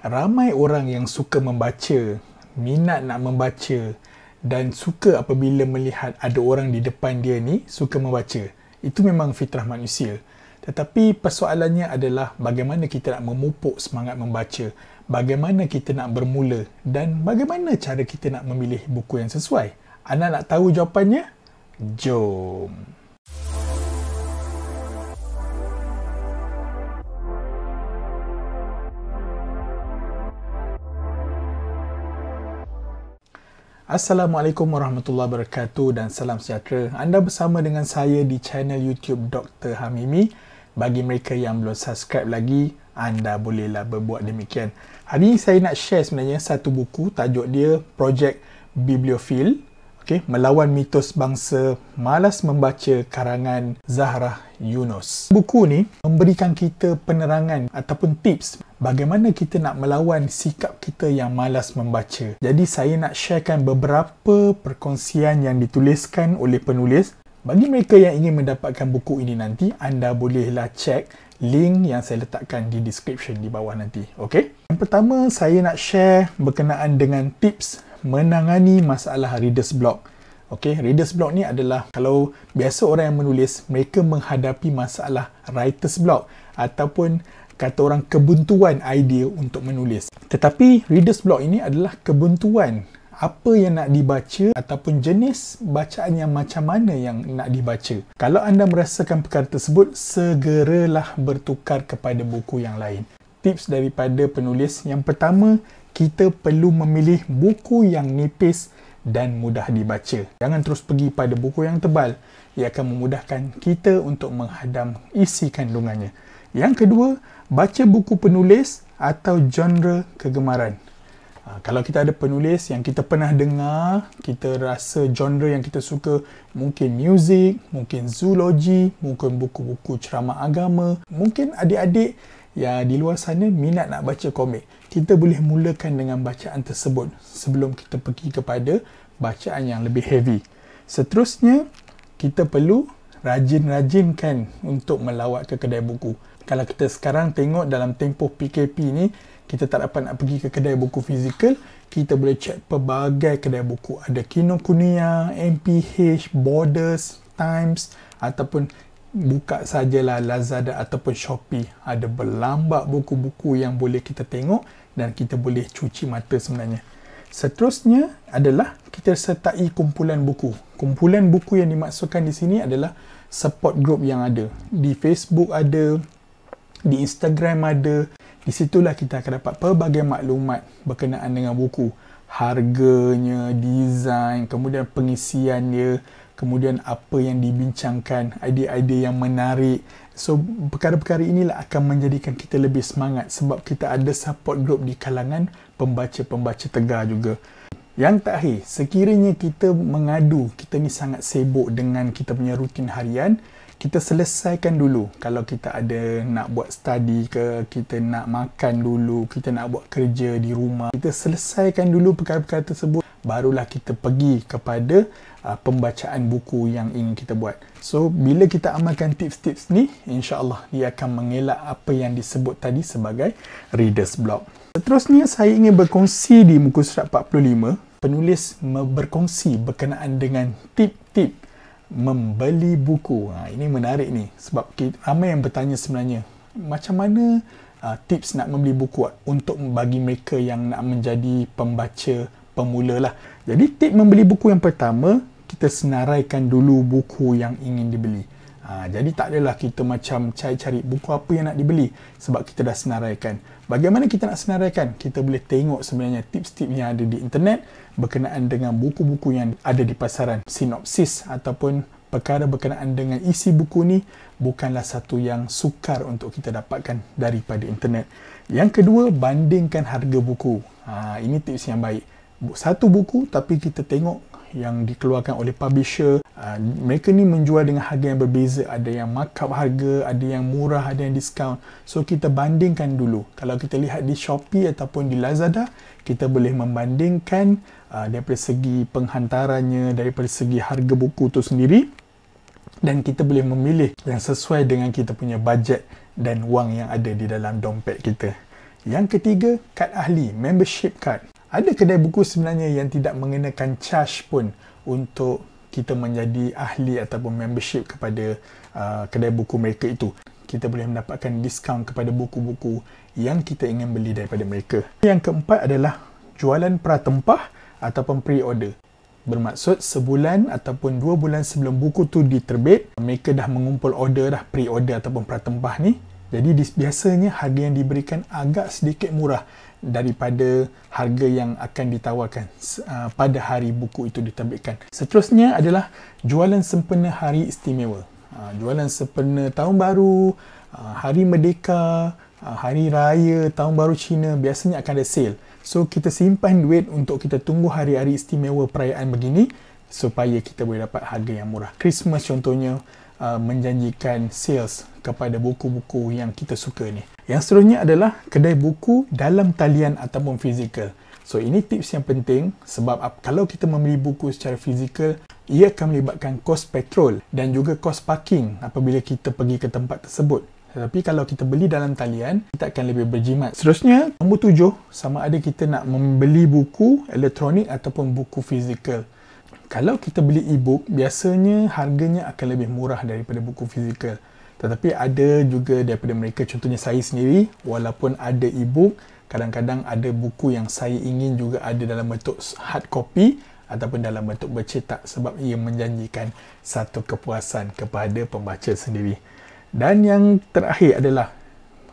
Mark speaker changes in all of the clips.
Speaker 1: ramai orang yang suka membaca, minat nak membaca dan suka apabila melihat ada orang di depan dia ni suka membaca. Itu memang fitrah manusia. Tetapi persoalannya adalah bagaimana kita nak memupuk semangat membaca, bagaimana kita nak bermula dan bagaimana cara kita nak memilih buku yang sesuai. Anda nak tahu jawapannya? Jom! Assalamualaikum warahmatullahi wabarakatuh dan salam sejahtera. Anda bersama dengan saya di channel YouTube Dr. Hamimi. Bagi mereka yang belum subscribe lagi, anda bolehlah berbuat demikian. Hari ini saya nak share sebenarnya satu buku tajuk dia Project Bibliophile okay, melawan mitos bangsa malas membaca karangan Zahra Yunus. Buku ni memberikan kita penerangan ataupun tips bagaimana kita nak melawan sikap kita yang malas membaca. Jadi saya nak sharekan beberapa perkongsian yang dituliskan oleh penulis. Bagi mereka yang ingin mendapatkan buku ini nanti, anda bolehlah check link yang saya letakkan di description di bawah nanti. Okay? Yang pertama, saya nak share berkenaan dengan tips menangani masalah reader's block. Okey, reader's block ni adalah kalau biasa orang yang menulis mereka menghadapi masalah writer's block ataupun kata orang kebuntuan idea untuk menulis. Tetapi reader's block ini adalah kebuntuan apa yang nak dibaca ataupun jenis bacaan yang macam mana yang nak dibaca. Kalau anda merasakan perkara tersebut, segeralah bertukar kepada buku yang lain. Tips daripada penulis yang pertama, kita perlu memilih buku yang nipis dan mudah dibaca. Jangan terus pergi pada buku yang tebal. Ia akan memudahkan kita untuk menghadam isi kandungannya. Yang kedua, baca buku penulis atau genre kegemaran. Ha, kalau kita ada penulis yang kita pernah dengar, kita rasa genre yang kita suka, mungkin muzik, mungkin zoologi, mungkin buku-buku ceramah agama, mungkin adik-adik yang di luar sana minat nak baca komik, kita boleh mulakan dengan bacaan tersebut sebelum kita pergi kepada bacaan yang lebih heavy. Seterusnya, kita perlu rajin-rajinkan untuk melawat ke kedai buku. Kalau kita sekarang tengok dalam tempoh PKP ni, kita tak dapat nak pergi ke kedai buku fizikal, kita boleh cek pelbagai kedai buku. Ada Kinokuniya, MPH, Borders, Times ataupun buka sajalah Lazada ataupun Shopee ada berlambak buku-buku yang boleh kita tengok dan kita boleh cuci mata sebenarnya. Seterusnya adalah kita sertai kumpulan buku. Kumpulan buku yang dimaksudkan di sini adalah support group yang ada. Di Facebook ada, di Instagram ada. Di situlah kita akan dapat pelbagai maklumat berkenaan dengan buku. Harganya, desain, kemudian pengisian dia, kemudian apa yang dibincangkan, idea-idea yang menarik. So, perkara-perkara inilah akan menjadikan kita lebih semangat sebab kita ada support group di kalangan pembaca-pembaca tegar juga. Yang terakhir, sekiranya kita mengadu, kita ni sangat sibuk dengan kita punya rutin harian, kita selesaikan dulu kalau kita ada nak buat study ke kita nak makan dulu kita nak buat kerja di rumah kita selesaikan dulu perkara-perkara tersebut barulah kita pergi kepada uh, pembacaan buku yang ingin kita buat so bila kita amalkan tips-tips ni insyaAllah dia akan mengelak apa yang disebut tadi sebagai reader's block seterusnya saya ingin berkongsi di muka surat 45 penulis berkongsi berkenaan dengan tip-tip membeli buku. Ha, ini menarik ni sebab kita, ramai yang bertanya sebenarnya macam mana uh, tips nak membeli buku untuk bagi mereka yang nak menjadi pembaca pemula lah. Jadi tip membeli buku yang pertama kita senaraikan dulu buku yang ingin dibeli. Ha, jadi tak adalah kita macam cari-cari buku apa yang nak dibeli sebab kita dah senaraikan. Bagaimana kita nak senaraikan? Kita boleh tengok sebenarnya tips-tips yang ada di internet berkenaan dengan buku-buku yang ada di pasaran. Sinopsis ataupun perkara berkenaan dengan isi buku ni bukanlah satu yang sukar untuk kita dapatkan daripada internet. Yang kedua, bandingkan harga buku. Ha, ini tips yang baik. Satu buku tapi kita tengok yang dikeluarkan oleh publisher uh, mereka ni menjual dengan harga yang berbeza. Ada yang markup harga ada yang murah ada yang diskaun. So kita bandingkan dulu. Kalau kita lihat di Shopee ataupun di Lazada kita boleh membandingkan uh, daripada segi penghantarannya daripada segi harga buku tu sendiri. Dan kita boleh memilih yang sesuai dengan kita punya bajet dan wang yang ada di dalam dompet kita. Yang ketiga, kad ahli, membership card. Ada kedai buku sebenarnya yang tidak mengenakan charge pun untuk kita menjadi ahli ataupun membership kepada uh, kedai buku mereka itu. Kita boleh mendapatkan diskaun kepada buku-buku yang kita ingin beli daripada mereka. Yang keempat adalah jualan pratempah ataupun pre-order. Bermaksud sebulan ataupun dua bulan sebelum buku tu diterbit, mereka dah mengumpul order dah pre-order ataupun pratempah ni. Jadi biasanya harga yang diberikan agak sedikit murah daripada harga yang akan ditawarkan pada hari buku itu diterbitkan. Seterusnya adalah jualan sempena hari istimewa. Jualan sempena tahun baru, hari merdeka, hari raya, tahun baru Cina biasanya akan ada sale. So kita simpan duit untuk kita tunggu hari-hari istimewa perayaan begini supaya kita boleh dapat harga yang murah. Christmas contohnya uh, menjanjikan sales kepada buku-buku yang kita suka ni. Yang seterusnya adalah kedai buku dalam talian ataupun fizikal. So ini tips yang penting sebab kalau kita membeli buku secara fizikal, ia akan melibatkan kos petrol dan juga kos parking apabila kita pergi ke tempat tersebut. Tetapi kalau kita beli dalam talian, kita akan lebih berjimat. Seterusnya, nombor tujuh, sama ada kita nak membeli buku elektronik ataupun buku fizikal. Kalau kita beli e-book, biasanya harganya akan lebih murah daripada buku fizikal. Tetapi ada juga daripada mereka contohnya saya sendiri walaupun ada e-book kadang-kadang ada buku yang saya ingin juga ada dalam bentuk hard copy ataupun dalam bentuk bercetak sebab ia menjanjikan satu kepuasan kepada pembaca sendiri. Dan yang terakhir adalah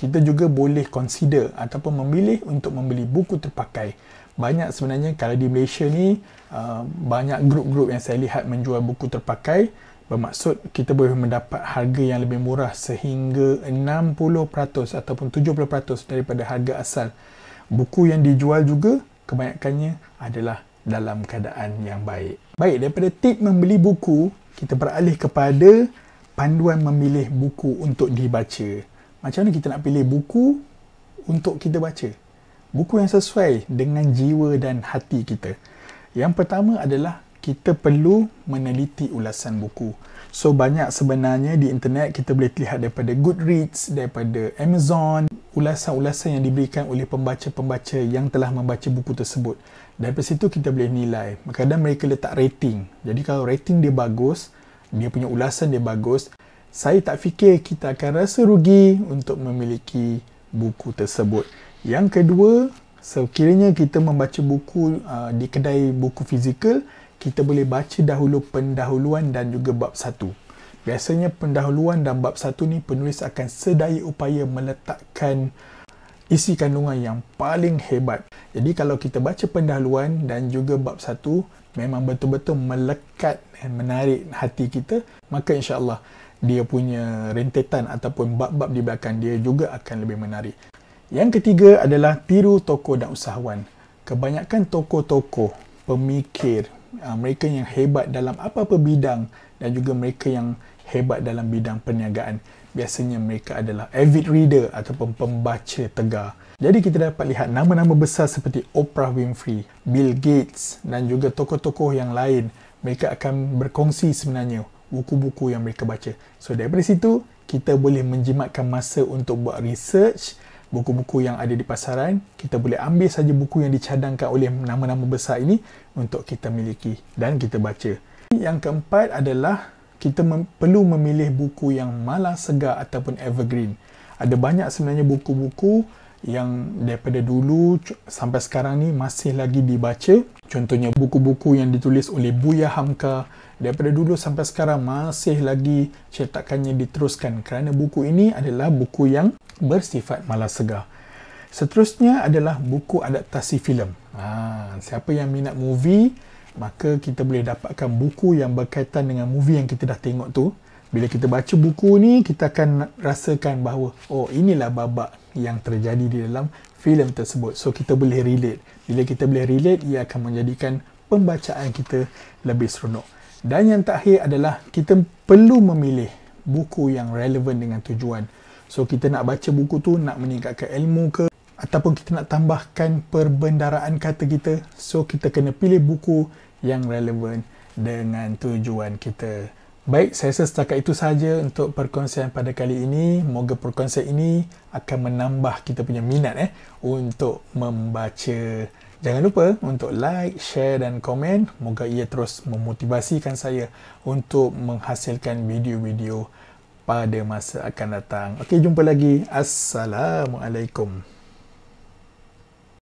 Speaker 1: kita juga boleh consider ataupun memilih untuk membeli buku terpakai. Banyak sebenarnya kalau di Malaysia ni uh, banyak grup-grup yang saya lihat menjual buku terpakai Bermaksud kita boleh mendapat harga yang lebih murah sehingga 60% ataupun 70% daripada harga asal. Buku yang dijual juga kebanyakannya adalah dalam keadaan yang baik. Baik, daripada tip membeli buku, kita beralih kepada panduan memilih buku untuk dibaca. Macam mana kita nak pilih buku untuk kita baca? Buku yang sesuai dengan jiwa dan hati kita. Yang pertama adalah kita perlu meneliti ulasan buku. So banyak sebenarnya di internet kita boleh lihat daripada Goodreads, daripada Amazon, ulasan-ulasan yang diberikan oleh pembaca-pembaca yang telah membaca buku tersebut. Dari situ kita boleh nilai. Kadang mereka letak rating. Jadi kalau rating dia bagus, dia punya ulasan dia bagus, saya tak fikir kita akan rasa rugi untuk memiliki buku tersebut. Yang kedua, sekiranya kita membaca buku uh, di kedai buku fizikal, kita boleh baca dahulu pendahuluan dan juga bab satu. Biasanya pendahuluan dan bab satu ni penulis akan sedaya upaya meletakkan isi kandungan yang paling hebat. Jadi kalau kita baca pendahuluan dan juga bab satu memang betul-betul melekat dan menarik hati kita, maka insya-Allah dia punya rentetan ataupun bab-bab di belakang dia juga akan lebih menarik. Yang ketiga adalah tiru tokoh dan usahawan. Kebanyakan tokoh-tokoh, pemikir, uh, mereka yang hebat dalam apa-apa bidang dan juga mereka yang hebat dalam bidang perniagaan. Biasanya mereka adalah avid reader ataupun pembaca tegar. Jadi kita dapat lihat nama-nama besar seperti Oprah Winfrey, Bill Gates dan juga tokoh-tokoh yang lain. Mereka akan berkongsi sebenarnya buku-buku yang mereka baca. So daripada situ kita boleh menjimatkan masa untuk buat research buku-buku yang ada di pasaran, kita boleh ambil saja buku yang dicadangkan oleh nama-nama besar ini untuk kita miliki dan kita baca. Yang keempat adalah kita mem- perlu memilih buku yang malah segar ataupun evergreen. Ada banyak sebenarnya buku-buku yang daripada dulu sampai sekarang ni masih lagi dibaca. Contohnya buku-buku yang ditulis oleh Buya Hamka daripada dulu sampai sekarang masih lagi cetakannya diteruskan kerana buku ini adalah buku yang bersifat malas segar. Seterusnya adalah buku adaptasi filem. Ha, siapa yang minat movie, maka kita boleh dapatkan buku yang berkaitan dengan movie yang kita dah tengok tu. Bila kita baca buku ni, kita akan rasakan bahawa, oh inilah babak yang terjadi di dalam filem tersebut. So, kita boleh relate. Bila kita boleh relate, ia akan menjadikan pembacaan kita lebih seronok. Dan yang terakhir adalah kita perlu memilih buku yang relevan dengan tujuan. So kita nak baca buku tu nak meningkatkan ilmu ke ataupun kita nak tambahkan perbendaraan kata kita. So kita kena pilih buku yang relevan dengan tujuan kita Baik, saya rasa setakat itu saja untuk perkongsian pada kali ini. Moga perkongsian ini akan menambah kita punya minat eh untuk membaca. Jangan lupa untuk like, share dan komen. Moga ia terus memotivasikan saya untuk menghasilkan video-video pada masa akan datang. Okey, jumpa lagi. Assalamualaikum.